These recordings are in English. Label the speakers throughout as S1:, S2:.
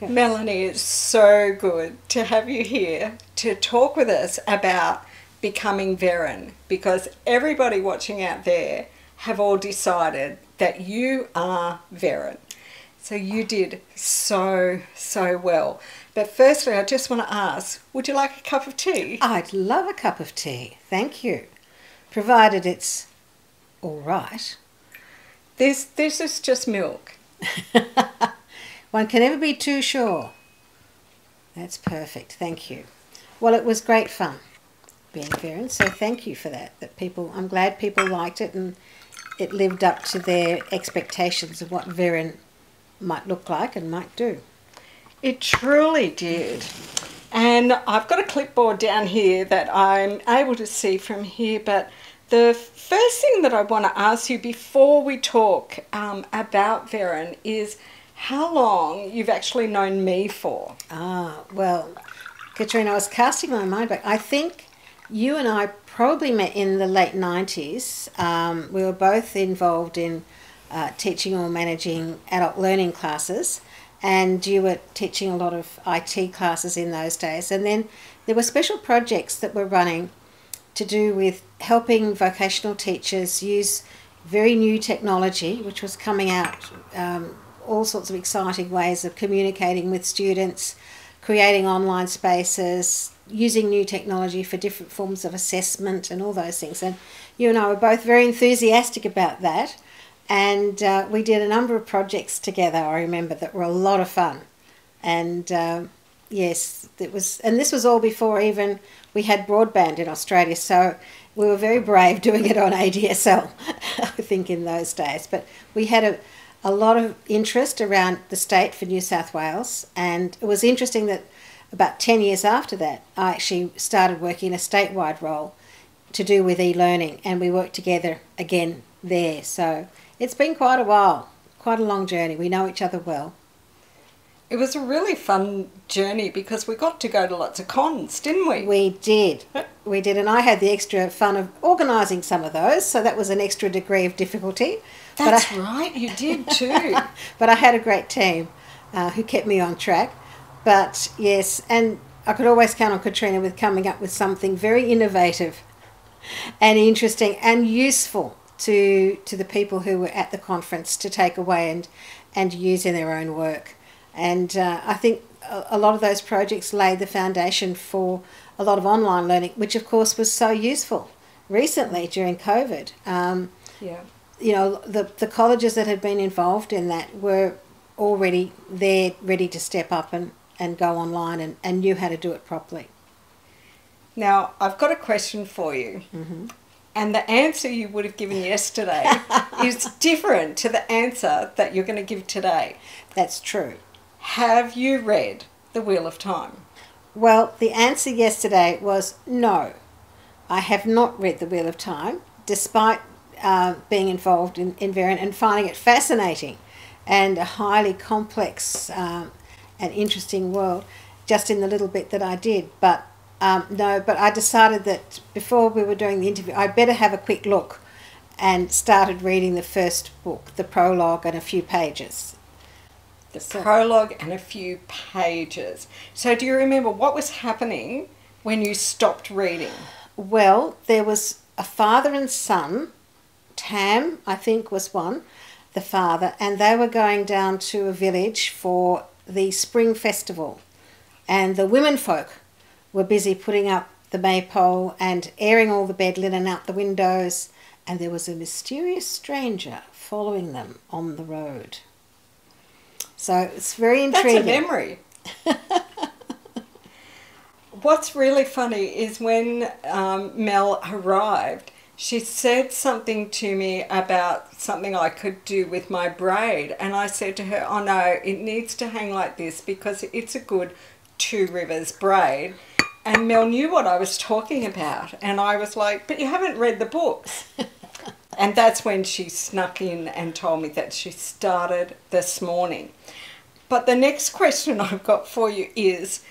S1: Melanie, it's so good to have you here to talk with us about becoming Verin because everybody watching out there have all decided that you are Verin. So you did so, so well. But firstly, I just want to ask would you like a cup of tea?
S2: I'd love a cup of tea, thank you. Provided it's all right.
S1: This, this is just milk.
S2: One can never be too sure. That's perfect, thank you. Well, it was great fun being Verin, so thank you for that. That people, I'm glad people liked it and it lived up to their expectations of what Verin might look like and might do.
S1: It truly did. And I've got a clipboard down here that I'm able to see from here, but the first thing that I want to ask you before we talk um, about Verin is how long you've actually known me for.
S2: Ah, well, Katrina, I was casting my mind back. I think you and I probably met in the late 90s. Um, we were both involved in uh, teaching or managing adult learning classes, and you were teaching a lot of IT classes in those days. And then there were special projects that were running to do with helping vocational teachers use very new technology, which was coming out, um, all sorts of exciting ways of communicating with students, creating online spaces, using new technology for different forms of assessment and all those things. And you and I were both very enthusiastic about that. And uh, we did a number of projects together, I remember, that were a lot of fun. And um, yes, it was, and this was all before even we had broadband in Australia. So we were very brave doing it on ADSL, I think, in those days. But we had a, a lot of interest around the state for New South Wales. And it was interesting that about 10 years after that, I actually started working in a statewide role to do with e learning. And we worked together again there. So it's been quite a while, quite a long journey. We know each other well.
S1: It was a really fun journey because we got to go to lots of cons, didn't we?
S2: We did. We did, and I had the extra fun of organising some of those, so that was an extra degree of difficulty.
S1: That's I, right, you did too.
S2: but I had a great team uh, who kept me on track. But yes, and I could always count on Katrina with coming up with something very innovative and interesting and useful to to the people who were at the conference to take away and and use in their own work. And uh, I think a, a lot of those projects laid the foundation for a lot of online learning, which of course was so useful recently during COVID. Um,
S1: yeah.
S2: You know, the, the colleges that had been involved in that were already there, ready to step up and, and go online and, and knew how to do it properly.
S1: Now, I've got a question for you. Mm-hmm. And the answer you would have given yesterday is different to the answer that you're going to give today.
S2: That's true.
S1: Have you read The Wheel of Time?
S2: Well, the answer yesterday was no. I have not read The Wheel of Time, despite uh, being involved in, in Verin and finding it fascinating and a highly complex um, and interesting world, just in the little bit that I did. But um, no, but I decided that before we were doing the interview, I'd better have a quick look and started reading the first book, the prologue, and a few pages.
S1: The so, prologue and a few pages. So, do you remember what was happening when you stopped reading?
S2: Well, there was a father and son. Tam, I think, was one, the father, and they were going down to a village for the spring festival. And the women folk were busy putting up the maypole and airing all the bed linen out the windows, and there was a mysterious stranger following them on the road. So it's very intriguing.
S1: That's a memory. What's really funny is when um, Mel arrived, she said something to me about something I could do with my braid. And I said to her, Oh no, it needs to hang like this because it's a good two rivers braid. And Mel knew what I was talking about. And I was like, But you haven't read the books. and that's when she snuck in and told me that she started this morning. But the next question I've got for you is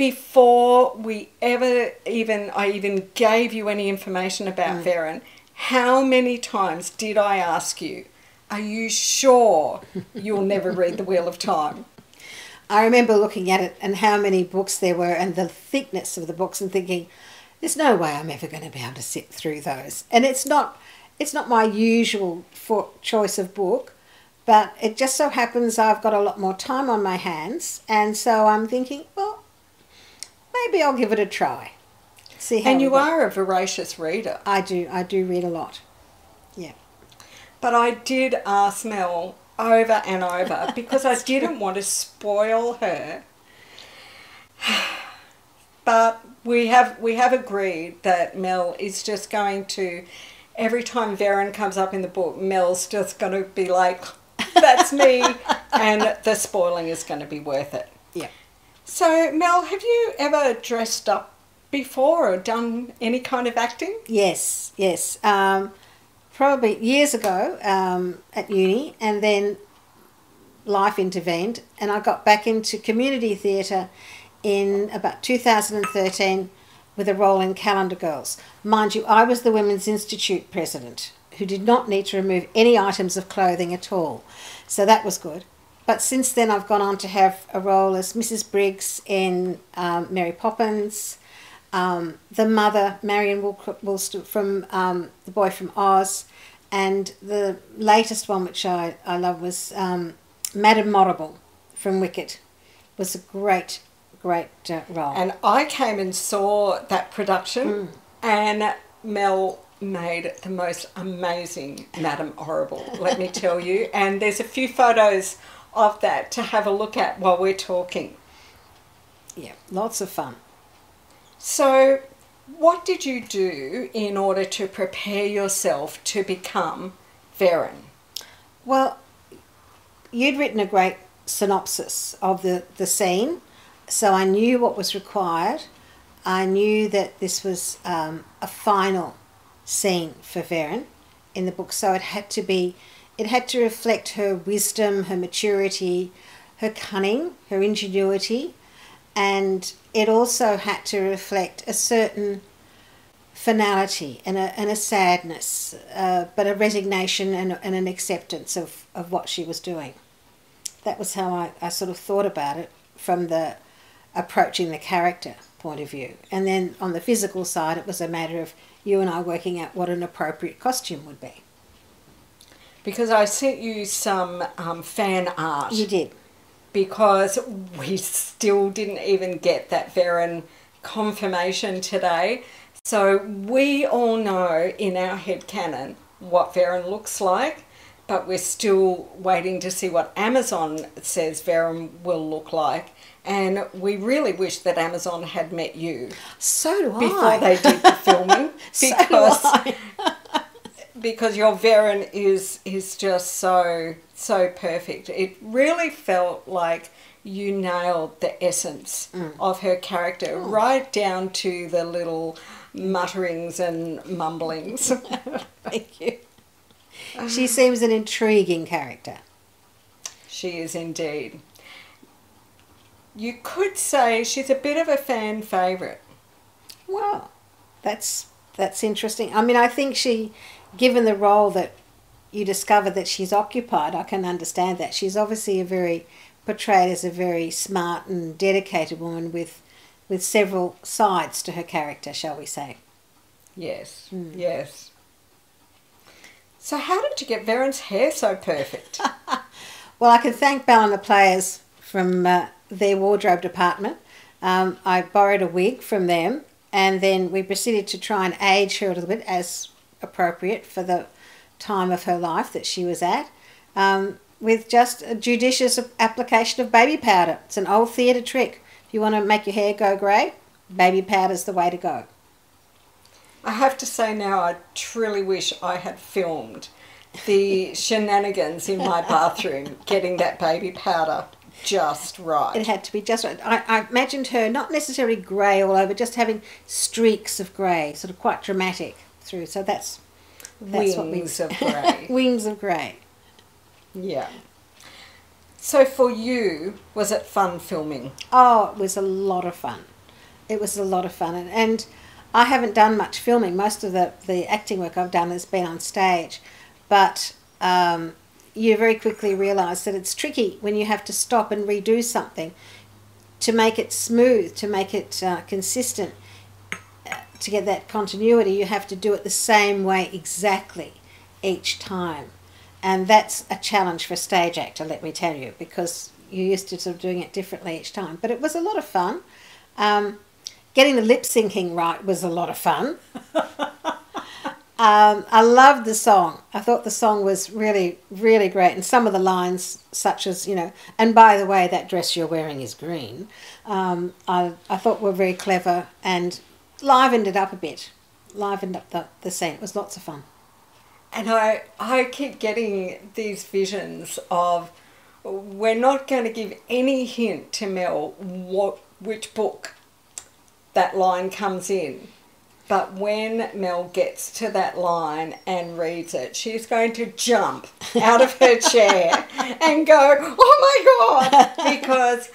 S1: before we ever even I even gave you any information about mm. Verin, how many times did I ask you, are you sure you'll never read The Wheel of Time?
S2: I remember looking at it and how many books there were and the thickness of the books and thinking, there's no way I'm ever going to be able to sit through those. And it's not it's not my usual for choice of book, but it just so happens I've got a lot more time on my hands, and so I'm thinking, well, maybe I'll give it a try.
S1: See how. And you are a voracious reader.
S2: I do. I do read a lot. Yeah.
S1: But I did uh, ask Mel over and over because I didn't want to spoil her. But we have we have agreed that Mel is just going to every time Verin comes up in the book, Mel's just going to be like, "That's me," and the spoiling is going to be worth it. So, Mel, have you ever dressed up before or done any kind of acting?
S2: Yes, yes. Um, probably years ago um, at uni, and then life intervened, and I got back into community theatre in about 2013 with a role in Calendar Girls. Mind you, I was the Women's Institute president who did not need to remove any items of clothing at all. So that was good. But since then, I've gone on to have a role as Mrs. Briggs in um, Mary Poppins, um, the mother, Marion Woolston, from um, The Boy from Oz, and the latest one, which I, I love, was um, Madame Morrible from Wicked. was a great great uh, role.
S1: And I came and saw that production, mm. and Mel made the most amazing Madame Horrible, let me tell you. And there's a few photos of that to have a look at while we're talking.
S2: Yeah, lots of fun.
S1: So, what did you do in order to prepare yourself to become Verin?
S2: Well, you'd written a great synopsis of the, the scene so I knew what was required. I knew that this was um, a final scene for Verin in the book, so it had to be, it had to reflect her wisdom, her maturity, her cunning, her ingenuity, and it also had to reflect a certain finality and a, and a sadness, uh, but a resignation and, and an acceptance of, of what she was doing. That was how I, I sort of thought about it from the approaching the character point of view. And then on the physical side, it was a matter of you and I working out what an appropriate costume would be.
S1: Because I sent you some um, fan art.
S2: You did.
S1: Because we still didn't even get that Verin confirmation today. So we all know in our head canon what Verin looks like, but we're still waiting to see what Amazon says Verin will look like. And we really wish that Amazon had met you.
S2: So do
S1: before I. they did the filming.
S2: because, so
S1: because your Verin is is just so so perfect. It really felt like you nailed the essence mm. of her character, oh. right down to the little mutterings and mumblings.
S2: Thank you. She seems an intriguing character.
S1: She is indeed you could say she's a bit of a fan favourite.
S2: Well, that's that's interesting. I mean, I think she, given the role that you discover that she's occupied, I can understand that. She's obviously a very portrayed as a very smart and dedicated woman with with several sides to her character, shall we say?
S1: Yes. Mm. Yes. So, how did you get Verin's hair so perfect?
S2: well, I can thank Bell and the Players from uh, their wardrobe department. Um, I borrowed a wig from them, and then we proceeded to try and age her a little bit as appropriate for the time of her life that she was at, um, with just a judicious application of baby powder. It's an old theatre trick. If you want to make your hair go grey, baby powder's the way to go.
S1: I have to say now, I truly wish I had filmed the shenanigans in my bathroom getting that baby powder just right.
S2: It had to be just right. I, I imagined her not necessarily grey all over, just having streaks of grey, sort of quite dramatic through. So that's,
S1: that's wings of grey.
S2: wings of grey.
S1: Yeah. So for you, was it fun filming?
S2: Oh, it was a lot of fun. It was a lot of fun, and, and I haven't done much filming. Most of the the acting work I've done has been on stage, but um, you very quickly realise that it's tricky when you have to stop and redo something to make it smooth, to make it uh, consistent, to get that continuity. You have to do it the same way exactly each time, and that's a challenge for a stage actor. Let me tell you, because you're used to sort of doing it differently each time. But it was a lot of fun. Um, getting the lip syncing right was a lot of fun. Um, I loved the song. I thought the song was really, really great. And some of the lines, such as, you know, and by the way, that dress you're wearing is green, um, I, I thought were very clever and livened it up a bit. Livened up the, the scene. It was lots of fun.
S1: And I, I keep getting these visions of we're not going to give any hint to Mel what which book that line comes in but when Mel gets to that line and reads it, she's going to jump out of her chair and go, oh my God, because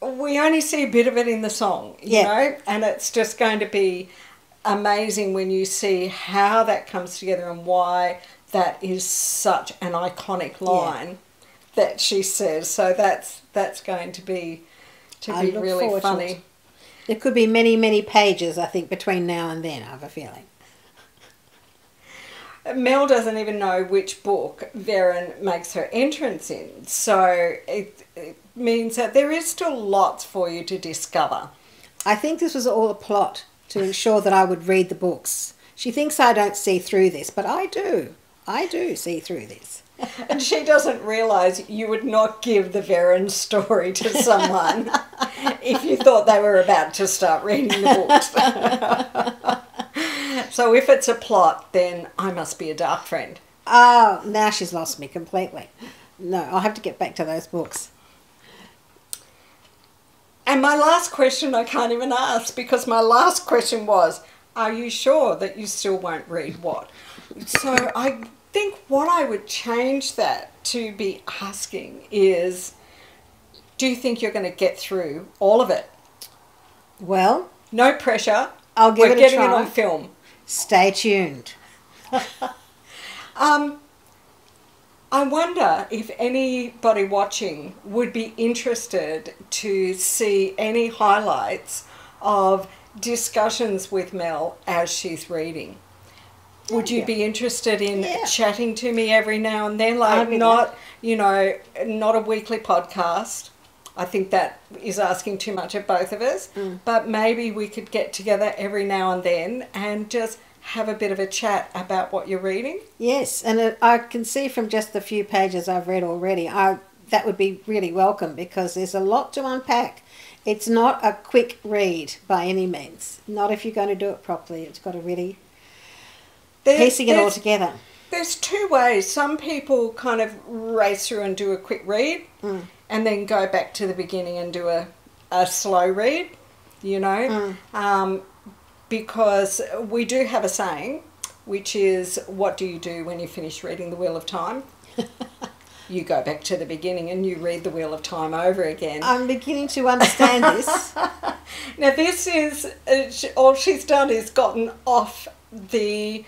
S1: we only see a bit of it in the song, you
S2: Yeah.
S1: know, and it's just going to be amazing when you see how that comes together and why that is such an iconic line that she says. So that's that's going to be to
S2: I
S1: be really funny.
S2: it. There could be many, many pages, I think, between now and then, I have a feeling.
S1: Mel doesn't even know which book Verin makes her entrance in, so it, it means that there is still lots for you to discover.
S2: I think this was all a plot to ensure that I would read the books. She thinks I don't see through this, but I do. I do see through this.
S1: And she doesn't realise you would not give the Verin story to someone if you thought they were about to start reading the books. so if it's a plot, then I must be a dark friend.
S2: Oh, now she's lost me completely. No, I'll have to get back to those books.
S1: And my last question I can't even ask because my last question was, Are you sure that you still won't read what? So I think what I would change that to be asking is, Do you think you're going to get through all of it?
S2: Well,
S1: No pressure.
S2: I'll give
S1: We're
S2: it a
S1: getting it on film.
S2: Stay tuned.
S1: Um, I wonder if anybody watching would be interested to see any highlights of discussions with Mel as she's reading. Would you
S2: Yeah.
S1: be interested in
S2: Yeah.
S1: chatting to me every now and then? Like not, you know, not a weekly podcast. I think that is asking too much of both of us.
S2: Mm.
S1: But maybe we could get together every now and then and just have a bit of a chat about what you're reading.
S2: Yes, and it, I can see from just the few pages I've read already, I that would be really welcome because there's a lot to unpack. It's not a quick read by any means. Not if you're going to do it properly. It's got to really piecing it all together.
S1: There's two ways. Some people kind of race through and do a quick read
S2: Mm.
S1: And then go back to the beginning and do a, a slow read, you know,
S2: Mm.
S1: um, because we do have a saying, which is, What do you do when you finish reading The Wheel of Time? you go back to the beginning and you read The Wheel of Time over again.
S2: I'm beginning to understand this.
S1: Now, this is uh, all she's done is gotten off the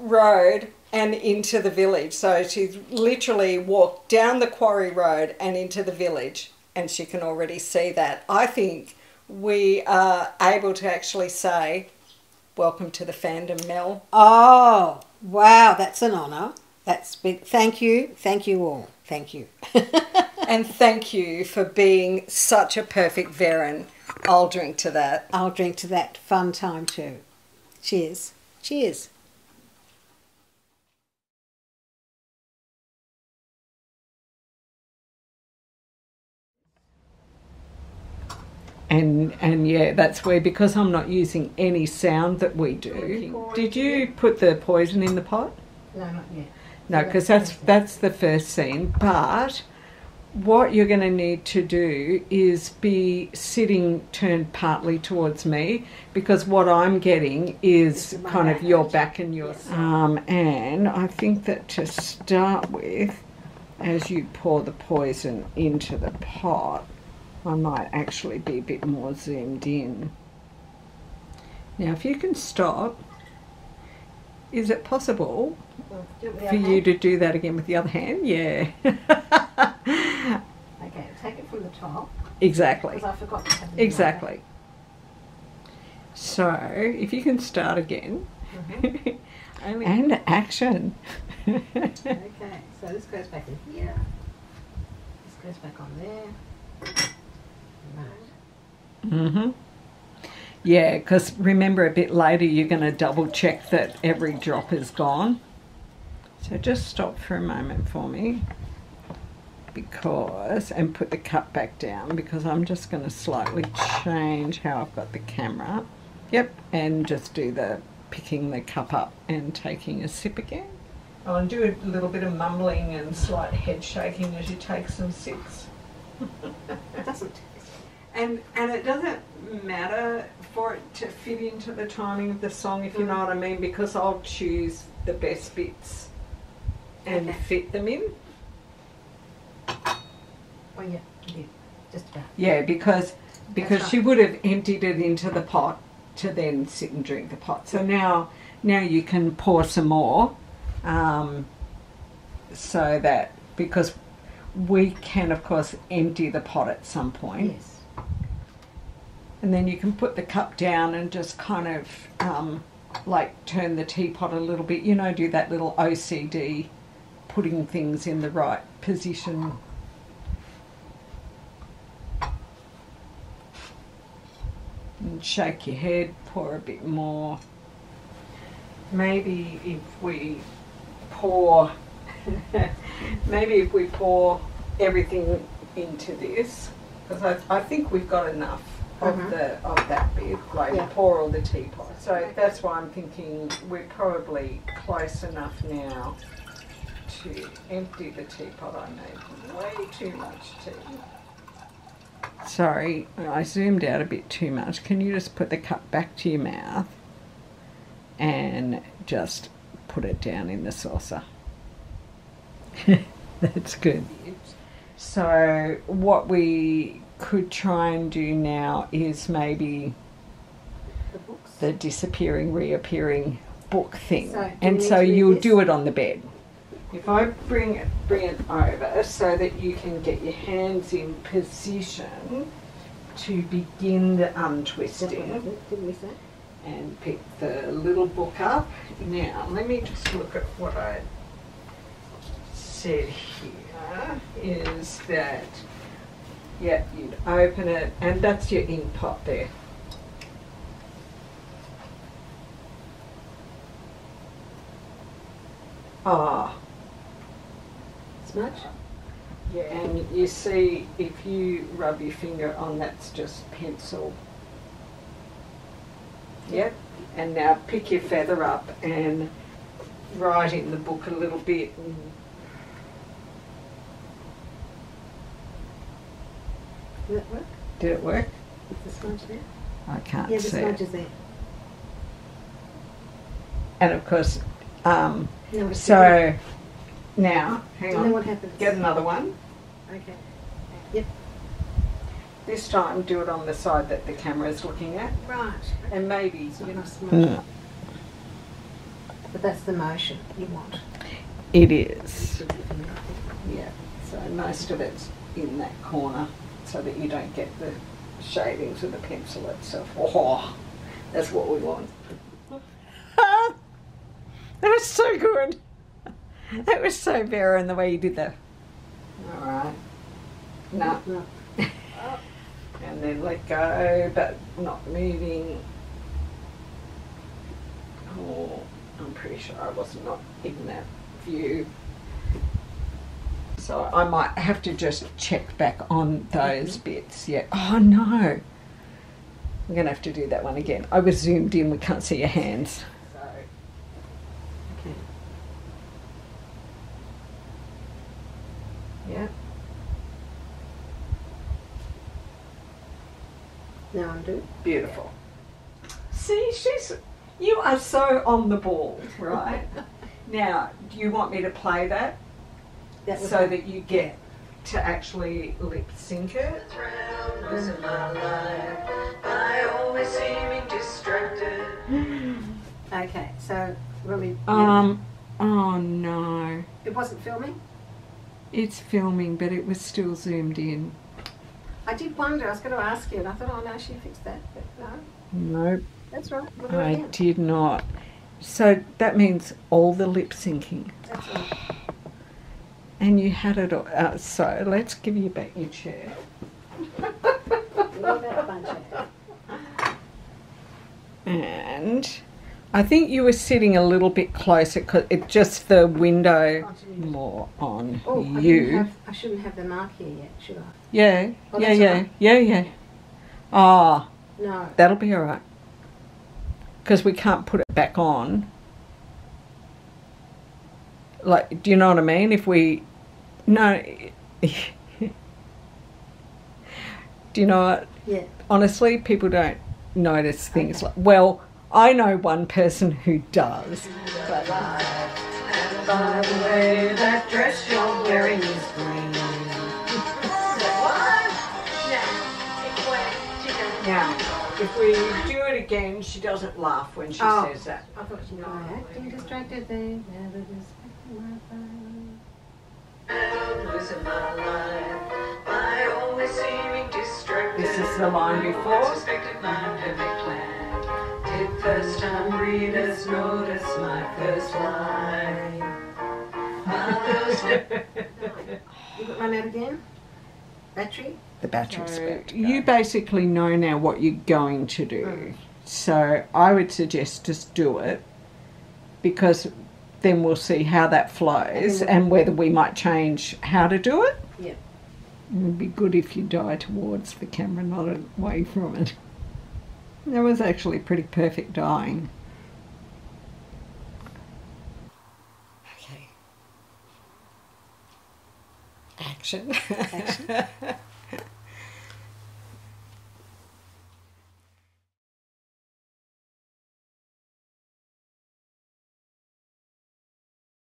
S1: road and into the village. So she's literally walked down the quarry road and into the village, and she can already see that. I think we are able to actually say, Welcome to the fandom, Mel.
S2: Oh, wow, that's an honour. That's big. Thank you. Thank you all. Thank you.
S1: And thank you for being such a perfect Verin. I'll drink to that.
S2: I'll drink to that fun time too. Cheers. Cheers.
S1: And and yeah, that's where because I'm not using any sound that we do. Did you put the poison in the pot?
S2: No, not yet.
S1: No, because that's that's the first scene. But what you're going to need to do is be sitting turned partly towards me because what I'm getting is kind of your back and your um, and I think that to start with, as you pour the poison into the pot, I might actually be a bit more zoomed in. Now, if you can stop Is it possible for you
S2: hand.
S1: to do that again with the other hand? Yeah.
S2: Okay, take it from the top
S1: exactly.
S2: because I forgot to have
S1: Exactly. So, if you can start again.
S2: Mhm.
S1: Only- and action.
S2: Okay, so this goes back in here. This goes back on there. Right.
S1: hmm Yeah, because remember a bit later you're going to double check that every drop is gone. So just stop for a moment for me because, and put the cup back down because I'm just going to slightly change how I've got the camera. Yep, and just do the picking the cup up and taking a sip again. Oh, and do a little bit of mumbling and slight head shaking as you take some sips.
S2: It doesn't.
S1: And and it doesn't matter for it to fit into the timing of the song, if you know what I mean, because I'll choose the best bits and
S2: Okay.
S1: fit them in.
S2: Oh yeah, did. Just about.
S1: Yeah, because because
S2: right.
S1: she would have emptied it into the pot to then sit and drink the pot. So now now you can pour some more, um, so that because we can of course empty the pot at some point.
S2: Yes.
S1: And then you can put the cup down and just kind of um, like turn the teapot a little bit, you know, do that little OCD, putting things in the right position. And shake your head, pour a bit more. Maybe if we pour, maybe if we pour everything into this, because I, I think we've got enough of
S2: Mhm.
S1: the of that bit, like
S2: Yeah.
S1: pour all the teapot. So that's why I'm thinking we're probably close enough now to empty the teapot. I made way too much tea. Sorry, I zoomed out a bit too much. Can you just put the cup back to your mouth and just put it down in the saucer? That's good. So, what we could try and do now is maybe
S2: The books.
S1: the disappearing, reappearing book thing.
S2: So,
S1: and so
S2: need to do
S1: you'll
S2: this?
S1: do it on the bed. If I bring it, bring it over so that you can get your hands in position to begin the untwisting
S2: Didn't miss that.
S1: and pick the little book up. Now, let me just look at what I said here is that, yeah, you'd open it, and that's your ink pot there. Ah,
S2: Smudge.
S1: yeah, and you see if you rub your finger on that's just pencil. Yep, and now pick your feather up and write in the book a little bit. And
S2: Did that work?
S1: did it work?
S2: Is the smudge there?
S1: I can't see.
S2: Yeah, the
S1: see
S2: smudge
S1: it.
S2: is there.
S1: And of course, um,
S2: No, it's
S1: so now, hang
S2: And then
S1: on,
S2: what happens?
S1: get another one.
S2: Okay. Yep.
S1: This time, do it on the side that the camera is looking at,
S2: Right.
S1: and maybe
S2: It's not
S1: you know,
S2: enough smudge. But that's the motion you want.
S1: it is. Yeah, so most of it's in that corner so that you don't get the shavings of the pencil itself. Oh, that's what we want. that was so good. That was so Vera in the way you did that. All right. No.
S2: No.
S1: And then let go, but not moving. Oh, I'm pretty sure I was not in that view. So I might have to just check back on those mm-hmm. bits. Yeah. Oh no. I'm going to have to do that one again. I was zoomed in, we can't see your hands. So,
S2: Okay.
S1: yeah.
S2: Now undo.
S1: Beautiful. See, she's. You are so on the ball, right? now, do you want me to play that
S2: That was
S1: so that you get to actually lip sync it?
S3: Most of my life, I always seeming distracted.
S2: Okay, so When we,
S1: Um, oh no.
S2: it wasn't filming.
S1: It's filming, but it was still zoomed in.
S2: I did wonder. I was going to ask you, and I thought, oh no, she fixed that. But no,
S1: Nope,
S2: that's right. We'll do it
S1: I
S2: again.
S1: did not. So that means all the lip syncing.
S2: That's right.
S1: And you had it all. Uh, so let's give you back your chair.
S2: Leave that bunch out.
S1: And I think you were sitting a little bit closer because it just the window more on
S2: Oh, I,
S1: you.
S2: have, I shouldn't have the mark here yet, should I?
S1: Yeah,
S2: Oh,
S1: yeah, yeah,
S2: alright.
S1: yeah, yeah. Ah,
S2: No.
S1: that'll be all right. Because we can't put it back on. Like, do you know what I mean? If we, no. do you know what?
S2: Yeah.
S1: Honestly, people don't notice things like. Well, I know one person who does. But,
S3: And by the way, that dress you're wearing is green.
S1: now, if we do it again, she doesn't laugh when she
S2: Oh.
S1: says that.
S2: I thought you were acting distracted then. Never distracted my
S1: This is the line before.
S3: Suspected my perfect plan. Did first time readers notice my first line?
S2: You got run out again? Battery?
S1: The battery's
S2: So,
S1: about. You basically know now what you're going to do.
S2: Mm.
S1: So I would suggest just do it because then we'll see how that flows and whether we might change how to do it.
S2: Yeah.
S1: It would be good if you die towards the camera, not away from it. That was actually pretty perfect dying. Okay. Action.
S2: Action.